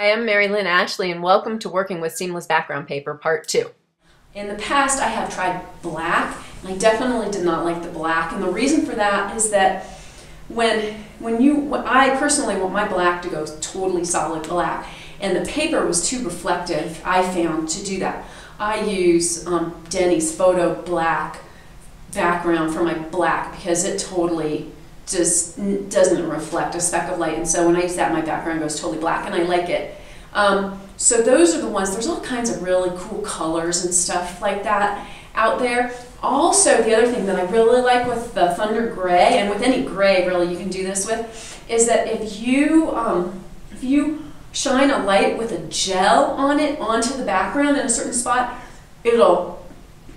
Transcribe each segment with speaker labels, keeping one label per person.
Speaker 1: Hi, I'm Mary Lynne Ashley and welcome to Working with Seamless Background Paper Part 2.
Speaker 2: In the past I have tried black and I definitely did not like the black and the reason for that is that when when you I personally want my black to go totally solid black and the paper was too reflective I found to do that. I use um, Denny's Photo Black background for my black because it totally just doesn't reflect a speck of light and so when I use that my background goes totally black and I like it. Um, so those are the ones, there's all kinds of really cool colors and stuff like that out there. Also, the other thing that I really like with the Thunder Gray, and with any gray really you can do this with, is that if you, um, if you shine a light with a gel on it onto the background in a certain spot, it'll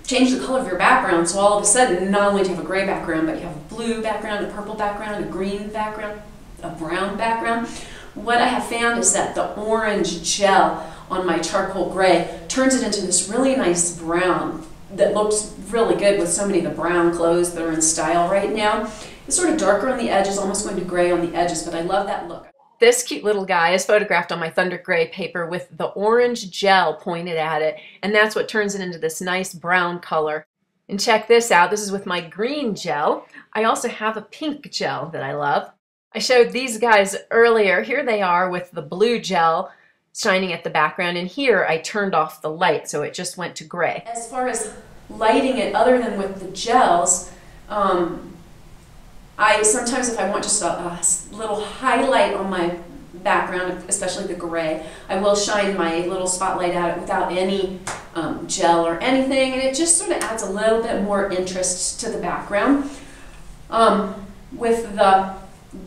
Speaker 2: change the color of your background. So all of a sudden, not only do you have a gray background, but you have blue background, a purple background, a green background, a brown background. What I have found is that the orange gel on my charcoal gray turns it into this really nice brown that looks really good with so many of the brown clothes that are in style right now. It's sort of darker on the edges, almost going to gray on the edges, but I love that look.
Speaker 1: This cute little guy is photographed on my Thunder Gray paper with the orange gel pointed at it, and that's what turns it into this nice brown color. And check this out, this is with my green gel. I also have a pink gel that I love. I showed these guys earlier. Here they are with the blue gel shining at the background, and here I turned off the light, so it just went to gray.
Speaker 2: As far as lighting it, other than with the gels, um, I sometimes if I want just a, a, little highlight on my background, especially the gray, I will shine my little spotlight at it without any um, gel or anything, and it just sort of adds a little bit more interest to the background. Um, with the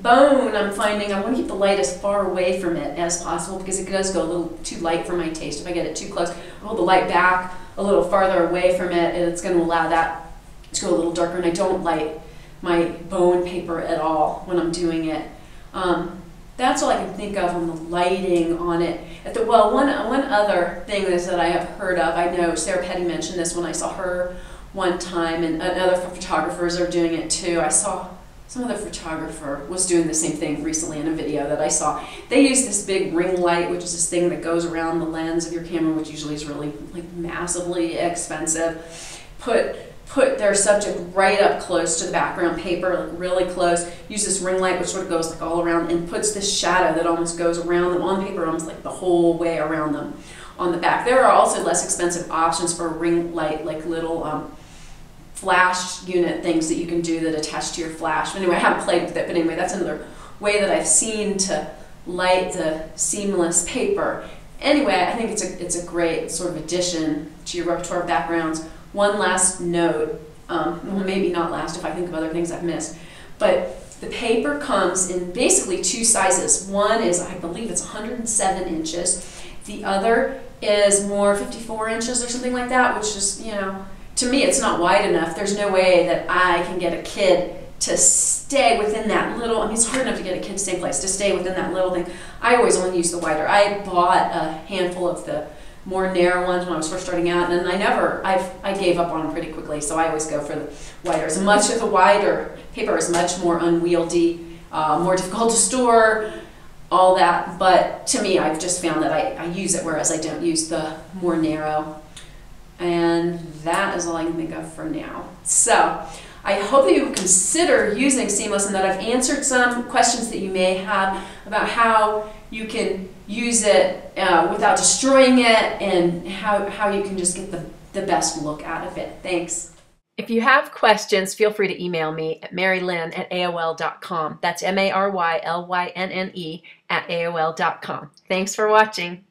Speaker 2: bone, I'm finding I want to keep the light as far away from it as possible because it does go a little too light for my taste. If I get it too close, I hold the light back a little farther away from it, and it's going to allow that to go a little darker, and I don't light my bone paper at all when I'm doing it. Um, that's all I can think of on the lighting on it. At the, well, one, one other thing is that I have heard of, I know Sarah Petty mentioned this when I saw her one time, and other photographers are doing it too. I saw some other photographer was doing the same thing recently in a video that I saw. They use this big ring light, which is this thing that goes around the lens of your camera, which usually is really like massively expensive. Put put their subject right up close to the background paper, like really close. Use this ring light, which sort of goes like all around, and puts this shadow that almost goes around them on paper, almost like the whole way around them on the back. There are also less expensive options for ring light, like little um, flash unit things that you can do that attach to your flash. But anyway, I haven't played with it, but anyway, that's another way that I've seen to light the seamless paper. Anyway, I think it's a, it's a great sort of addition to your repertoire of backgrounds. One last note, um, well maybe not last if I think of other things I've missed, but the paper comes in basically two sizes. One is, I believe it's 107 inches. The other is more 54 inches or something like that, which is, you know, to me, it's not wide enough. There's no way that I can get a kid to stay within that little, I mean, it's hard enough to get a kid to stay place, to stay within that little thing. I always only use the wider. I bought a handful of the more narrow ones when I was first starting out, and I never, I've, I gave up on them pretty quickly, so I always go for the wider. So much of the wider paper is much more unwieldy, uh, more difficult to store, all that, but to me, I've just found that I, I use it, whereas I don't use the more narrow and that is all I can think of for now. So I hope that you will consider using Seamless and that I've answered some questions that you may have about how you can use it uh, without destroying it and how, how you can just get the, the best look out of it. Thanks.
Speaker 1: If you have questions, feel free to email me at marylynne at AOL.com. That's M A R Y L Y N N E at AOL.com. Thanks for watching.